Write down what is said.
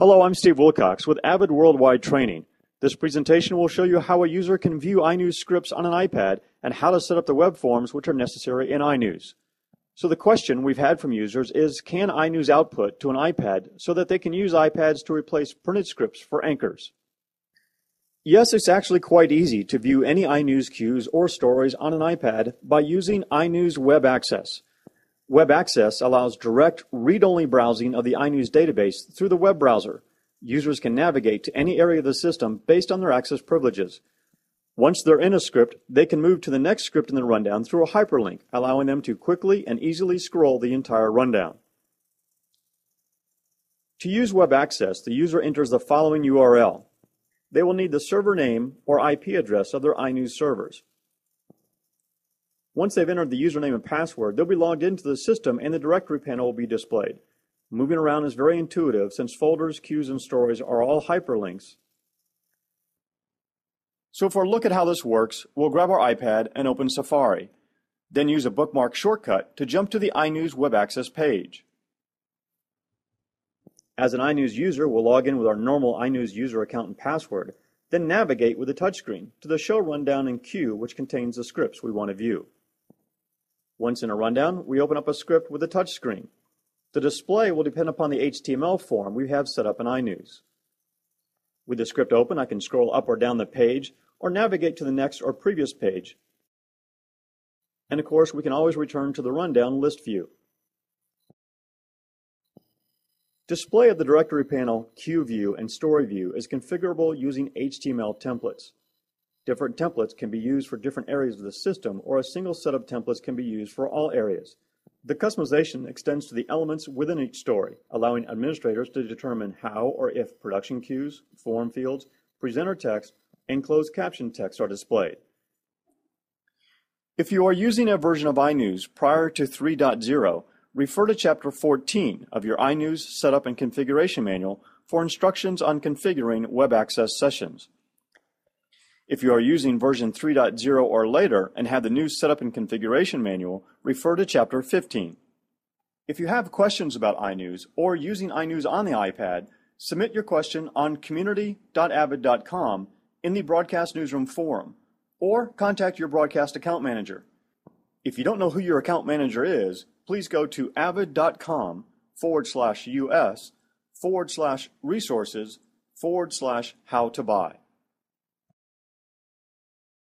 Hello, I'm Steve Wilcox with Avid Worldwide Training. This presentation will show you how a user can view iNews scripts on an iPad and how to set up the web forms which are necessary in iNews. So the question we've had from users is, can iNews output to an iPad so that they can use iPads to replace printed scripts for anchors? Yes, it's actually quite easy to view any iNews queues or stories on an iPad by using iNews Web Access. Web Access allows direct read-only browsing of the iNews database through the web browser. Users can navigate to any area of the system based on their access privileges. Once they're in a script, they can move to the next script in the rundown through a hyperlink, allowing them to quickly and easily scroll the entire rundown. To use web access, the user enters the following URL they will need the server name or IP address of their iNews servers. Once they've entered the username and password, they'll be logged into the system and the directory panel will be displayed. Moving around is very intuitive since folders, queues, and stories are all hyperlinks. So for a look at how this works, we'll grab our iPad and open Safari, then use a bookmark shortcut to jump to the iNews Web Access page. As an iNews user, we'll log in with our normal iNews user account and password, then navigate with the touchscreen to the Show Rundown and Queue, which contains the scripts we want to view. Once in a rundown, we open up a script with a touchscreen. The display will depend upon the HTML form we have set up in iNews. With the script open, I can scroll up or down the page or navigate to the next or previous page. And of course, we can always return to the rundown list view. Display of the directory panel, Queue View, and Story View is configurable using HTML templates. Different templates can be used for different areas of the system, or a single set of templates can be used for all areas. The customization extends to the elements within each story, allowing administrators to determine how or if production cues, form fields, presenter text, and closed caption text are displayed. If you are using a version of iNews prior to 3.0, refer to Chapter 14 of your iNews Setup and Configuration Manual for instructions on configuring web access sessions. If you are using version 3.0 or later and have the new Setup and Configuration Manual, refer to Chapter 15. If you have questions about iNews or using iNews on the iPad, submit your question on community.avid.com in the Broadcast Newsroom forum or contact your broadcast account manager. If you don't know who your account manager is, please go to avid.com forward slash US forward slash resources forward slash how to buy.